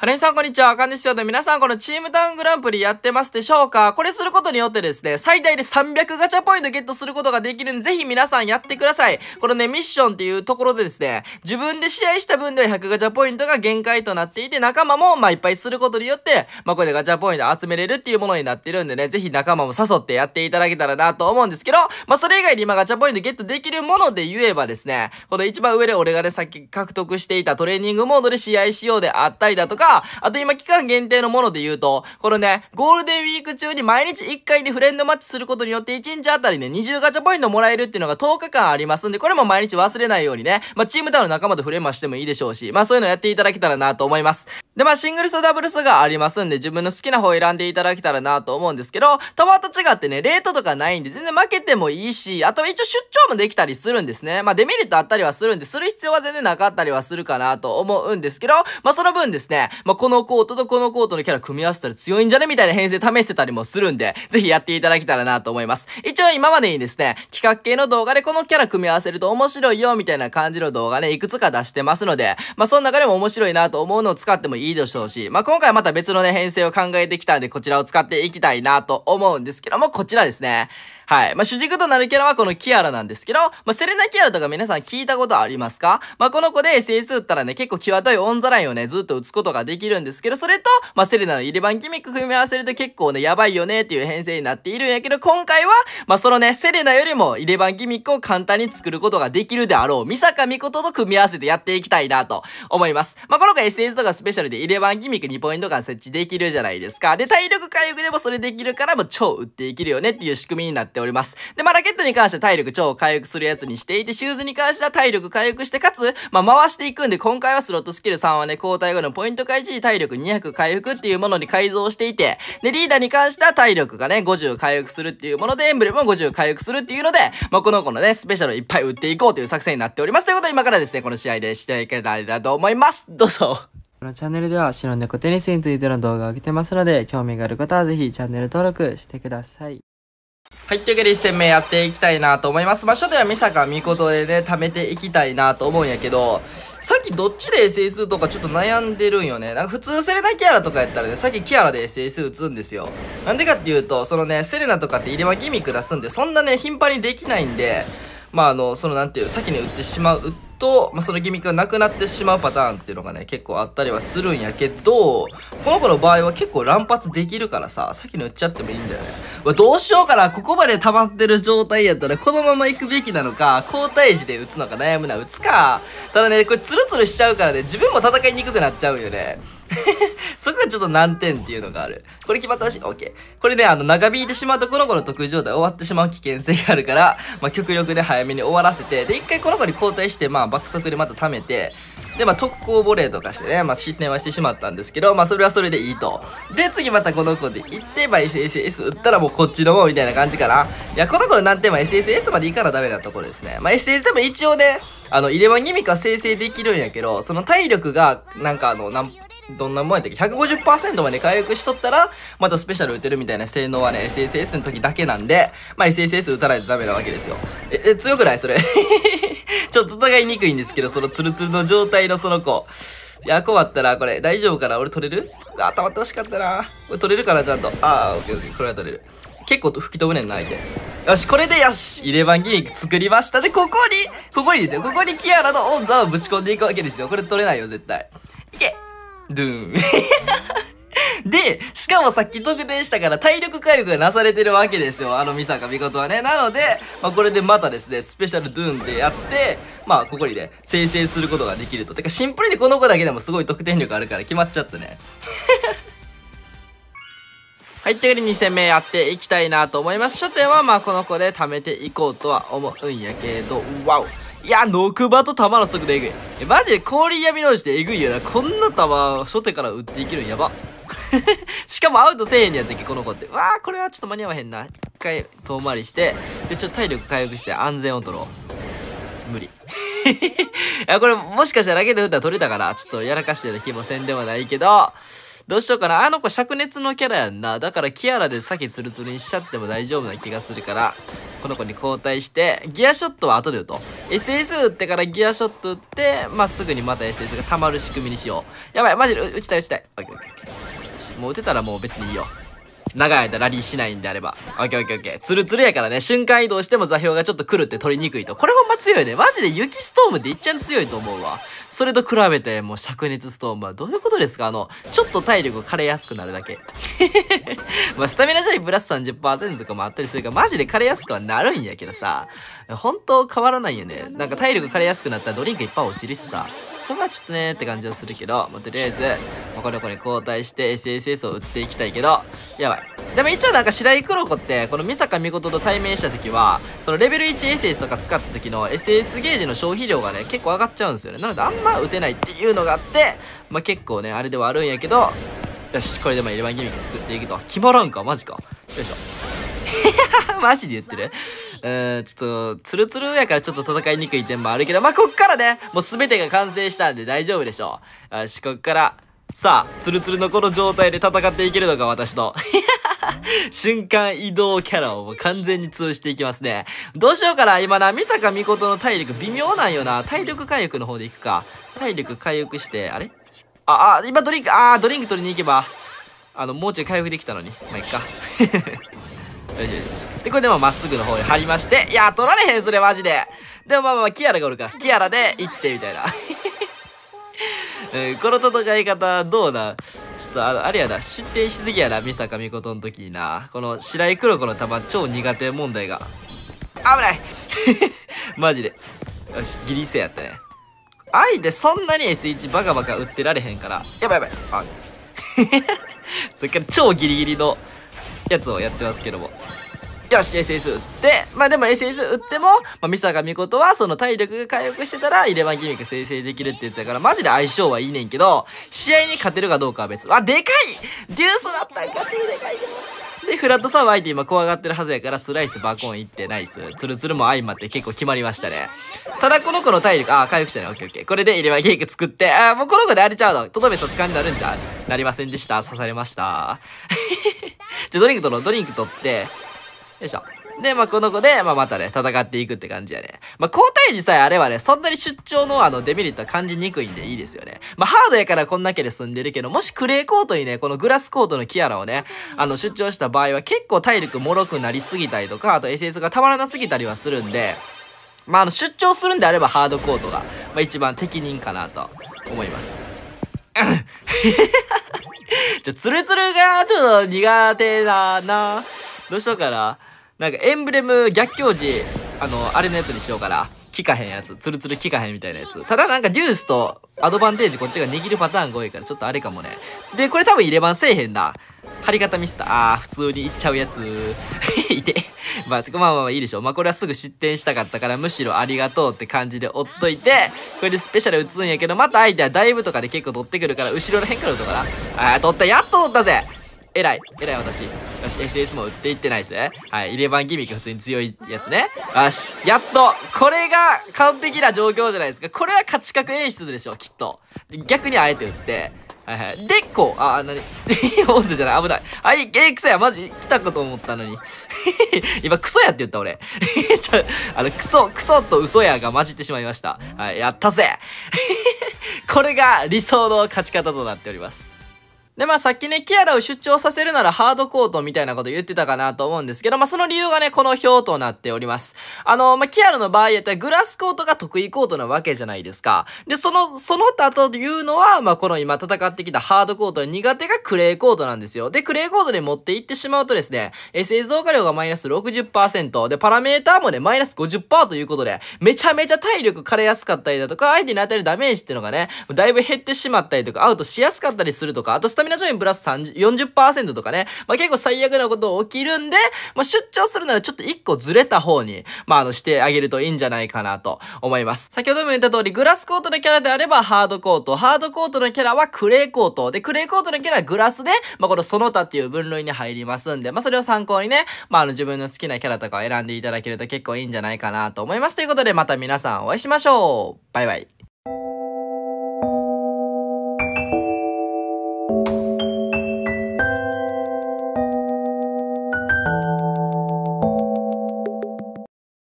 はねさんこんにちは、あかんですよ。で、皆さんこのチームダウングランプリやってますでしょうか？これすることによってですね、最大で300ガチャポイントゲットすることができるんで、ぜひ皆さんやってください。このね、ミッションっていうところでですね、自分で試合した分では100ガチャポイントが限界となっていて、仲間もまあいっぱいすることによって、まあこれでガチャポイント集めれるっていうものになってるんでね、ぜひ仲間も誘ってやっていただけたらなと思うんですけど、まあそれ以外に今ガチャポイントゲットできるもので言えばですね、この一番上で俺がね、さっき獲得していたトレーニングモードで試合しようであったりだとか、あと今期間限定のもので言うと、このね、ゴールデンウィーク中に毎日1回にフレンドマッチすることによって1日あたりね、20ガチャポイントもらえるっていうのが10日間ありますんで、これも毎日忘れないようにね、まあ、チームタウンの仲間とフレンマしてもいいでしょうし、まあ、そういうのやっていただけたらなと思います。で、まあ、シングルスとダブルスがありますんで、自分の好きな方を選んでいただけたらなと思うんですけど、タワーと違ってね、レートとかないんで、全然負けてもいいし、あと一応出張もできたりするんですね。まあ、デメリットあったりはするんで、する必要は全然なかったりはするかなと思うんですけど、まあ、その分ですね、まあ、このコートとこのコートのキャラ組み合わせたら強いんじゃね？みたいな編成試してたりもするんで、ぜひやっていただけたらなと思います。一応今までにですね、企画系の動画でこのキャラ組み合わせると面白いよみたいな感じの動画ね、いくつか出してますので、まあその中でも面白いなと思うのを使ってもいいでしょうし、まあ今回また別のね、編成を考えてきたんで、こちらを使っていきたいなと思うんですけども、こちらですね。はい。まあ、主軸となるキャラはこのキアラなんですけど、まあ、セレナキアラとか皆さん聞いたことありますか？まあ、この子で SS 打ったらね、結構際どいオンザラインをね、ずっと打つことができるんですけど、それと、まあ、セレナの入れ版ギミック組み合わせると結構ね、やばいよねっていう編成になっているんやけど、今回は、まあ、そのね、セレナよりも入れ版ギミックを簡単に作ることができるであろう、ミサカミコトと組み合わせてやっていきたいなと思います。まあ、今回 SS とかスペシャルで入れ版ギミック2ポイントが設置できるじゃないですか。で、体力回復でもそれできるから、もう超打っていけるよねっていう仕組みになっております。で、まあ、ラケットに関しては体力超回復するやつにしていて、シューズに関しては体力回復して、かつ、まあ、回していくんで、今回はスロットスキル3はね、交代後のポイント回1体力200回復っていうものに改造していて、で、リーダーに関しては体力がね、50回復するっていうもので、エンブレムも50回復するっていうので、まあ、この子のね、スペシャルいっぱい売っていこうという作戦になっております。ということで、今からですね、この試合でしていけたらと思います。どうぞ。このチャンネルでは白猫テニスについての動画を上げてますので、興味がある方はぜひチャンネル登録してください。はい、というわけで1戦目やっていきたいなと思います。まあ、初手はミサカミコトでね、貯めていきたいなと思うんやけど、さっきどっちで SS とかちょっと悩んでるんよね。なんか普通セレナキアラとかやったらね、さっきキアラで SS 打つんですよ。なんでかっていうと、そのね、セレナとかって入れ間ギミック出すんで、そんなね、頻繁にできないんで、まああの、そのなんていう、先に打ってしまう、と、まあ、そのギミックがなくなってしまうパターンっていうのがね、結構あったりはするんやけど、この子の場合は結構乱発できるからさ、先に打っちゃってもいいんだよね。どうしようかな、ここまで溜まってる状態やったら、このまま行くべきなのか、交代時で打つのか悩むな、打つか。ただね、これツルツルしちゃうからね、自分も戦いにくくなっちゃうよね。そこがちょっと難点っていうのがある。これ決まったらしい。OK。これね、あの、長引いてしまうとこの子の得意状態終わってしまう危険性があるから、まあ、極力で早めに終わらせて、で、一回この子に交代して、まあ、爆速でまた貯めて、で、まあ、特攻ボレーとかしてね、まあ、失点はしてしまったんですけど、まあ、それはそれでいいと。で、次またこの子で行って、まあ、SSS 打ったらもうこっちの方みたいな感じかな。いや、この子の難点は SSS まで行かなダメなところですね。まあ、SS でも一応ね、あの、入れ歯ギミックは生成できるんやけど、その体力が、なんかあの、なんどんなもんやったっけ ?150% まで回復しとったら、またスペシャル打てるみたいな性能はね、SSS の時だけなんで、まあ SSS 打たないとダメなわけですよ。え、え強くない？それ ちょっと戦いにくいんですけど、そのツルツルの状態のその子。いや、困ったら、これ、大丈夫かな？俺取れる？あ、溜まってほしかったな。これ取れるかなちゃんと。あー、オッケーオッケー。これは取れる。結構吹き飛ぶねんな、相手。よし、これでよし入れ番ギミック作りました。で、ここに、ここにですよ。ここにキアラのオンザをぶち込んでいくわけですよ。これ取れないよ、絶対。いけドゥーン。で、しかもさっき特典したから体力回復がなされてるわけですよ。あのミサカミコトはね。なので、まあ、これでまたですね、スペシャルドゥーンでやって、まあ、ここにね、生成することができると。てか、シンプルにこの子だけでもすごい得点力あるから決まっちゃったね。はい、というわけで2戦目やっていきたいなと思います。初手はまあこの子で貯めていこうとは思うんやけど、ワオいや、ノクバと弾の速度えぐい。え、マジで氷闇のしてえぐいよな。こんな弾、初手から撃っていけるんやば。しかもアウトせえへんやったっけ、この子って。わあこれはちょっと間に合わへんな。一回遠回りして、で、ちょっと体力回復して安全を取ろう。無理。いや、これもしかしたらラケット打ったら取れたから、ちょっとやらかしてる気もせんでもないけど、どうしようかな。あの子灼熱のキャラやんな。だからキアラで先ツルツルにしちゃっても大丈夫な気がするから、この子に交代して、ギアショットは後で打とう。SS 打ってからギアショット打って、まあ、すぐにまた SS が溜まる仕組みにしよう。やばい、マジで打ちたい打ちたい。オッケーオッケーオッケー。よし、もう打てたらもう別にいいよ。長い間ラリーしないんであれば。オッケーオッケーオッケー。ツルツルやからね、瞬間移動しても座標がちょっと来るって取りにくいと。これほんま強いね。マジで雪ストームっていっちゃん強いと思うわ。それと比べて、もう灼熱ストームはどういうことですか？あの、ちょっと体力枯れやすくなるだけ。まあ、スタミナシャイプラス30%とかもあったりするから、マジで枯れやすくはなるんやけどさ、本当変わらないよね。なんか体力枯れやすくなったらドリンクいっぱい落ちるしさ。そこはちょっとねって感じはするけど、まあ、とりあえず、まあ、この子に交代して SSS を打っていきたいけど、やばい。でも一応なんか白井黒子って、この美坂美琴と対面した時は、そのレベル 1SS とか使った時の SS ゲージの消費量がね、結構上がっちゃうんですよね。なのであんま打てないっていうのがあって、まあ、結構ね、あれではあるんやけど、よし、これでもエレバンギミック作っていくと。決まらんかマジか。よいしょ。マジで言ってる？うん、ちょっと、ツルツルやからちょっと戦いにくい点もあるけど、まあ、こっからね、もう全てが完成したんで大丈夫でしょう。よし、こっから、さあ、ツルツルのこの状態で戦っていけるのか、私と。瞬間移動キャラをもう完全に通していきますね。どうしようかな。今な、美坂美琴の体力微妙なんよな。体力回復の方でいくか。体力回復して、あれ？あ、あ、今ドリンク、あー、ドリンク取りに行けば、あの、もうちょい回復できたのに。まあ、いっか。よしよしよし。で、これでもまっすぐの方へ張りまして、いや、取られへん、それマジで。でもまあまあ、キアラがおるか、キアラで行って、みたいな。うん、この戦い方、どうだちょっと、あの、あれやな、失点しすぎやな、美坂美琴の時にな。この白井黒子の球、超苦手問題が。危ない マジで。よし、ギリセやったね。相手そんなに S1 バカバカ打ってられへんから。やばいやばい。あ、そっから超ギリギリのやつをやってますけども。よし、SS 打って、まあでも SS 打っても、まあ、ミサがミコトはその体力が回復してたら、イレバンギミック生成できるって言ってたから、マジで相性はいいねんけど、試合に勝てるかどうかは別。あ、でかいデュースだったんか、超でかいけど。で、フラットサーは相手今怖がってるはずやから、スライスバコンいってナイス。ツルツルも相まって結構決まりましたね。ただこの子の体力、あ、回復したね。オッケーオッケー。これでイレバンギミック作って、あ、もうこの子であれちゃうの。とどめ卒感になるんじゃなりませんでした。刺されました。じゃ、ドリンク取ろう。ドリンク取って、よいしょ。で、まあ、この子で、まあ、またね、戦っていくって感じやね。まあ、交代時さえあればね、そんなに出張のあの、デメリットは感じにくいんでいいですよね。まあ、ハードやからこんだけで済んでるけど、もしクレーコートにね、このグラスコートのキアラをね、あの、出張した場合は結構体力脆くなりすぎたりとか、あと SS がたまらなすぎたりはするんで、まあ、あの、出張するんであればハードコートが、まあ、一番適任かなと思います。ちょ、ツルツルがちょっと苦手だな。どうしようかな。なんかエンブレム逆境時、あの、あれのやつにしようかな。効かへんやつ。ツルツル効かへんみたいなやつ。ただなんかデュースとアドバンテージこっちが握るパターンが多いからちょっとあれかもね。で、これ多分入れ番せえへんな。貼り方ミスった。あー、普通にいっちゃうやつ。いて。まあ、まあまあいいでしょう。まあこれはすぐ失点したかったからむしろありがとうって感じで追っといて、これでスペシャル打つんやけど、また相手はダイブとかで結構取ってくるから後ろの辺から打とうかな。あー、取った。やっと取ったぜ偉い。偉い私。よし、SS も売っていってないですね。はい。イレバンギミック普通に強いやつね。よし。やっとこれが完璧な状況じゃないですか。これは価値格演出でしょ、きっと。逆にあえて売って。はいはい。で、こ、あ、なに、オンズじゃない、危ない。はい、ゲイ、クソや、マジ、来たかと思ったのに。今、クソやって言った、俺。ちょ、あの、クソ、クソと嘘やが混じってしまいました。はい、やったぜ これが理想の勝ち方となっております。で、まあさっきね、キアラを出張させるならハードコートみたいなこと言ってたかなと思うんですけど、まあその理由がね、この表となっております。あの、まあキアラの場合やったらグラスコートが得意コートなわけじゃないですか。で、その、その他というのは、まあこの今戦ってきたハードコート苦手がクレーコートなんですよ。で、クレーコートで持っていってしまうとですね、SA 増加量がマイナス60%、で、パラメーターもね、マイナス50%ということで、めちゃめちゃ体力枯れやすかったりだとか、相手に与えるダメージっていうのがね、だいぶ減ってしまったりとか、アウトしやすかったりするとか、あとスタミジョインプラス30 40%とかね、まあ、結構最悪なこと起きるんで、まあ、出張するならちょっと1個ずれた方に、まあ、あの、してあげるといいんじゃないかなと思います。先ほども言った通り、グラスコートのキャラであればハードコート、ハードコートのキャラはクレーコート、で、クレーコートのキャラはグラスで、まあ、このその他っていう分類に入りますんで、まあ、それを参考にね、まあ、あの、自分の好きなキャラとかを選んでいただけると結構いいんじゃないかなと思います。ということで、また皆さんお会いしましょうバイバイ。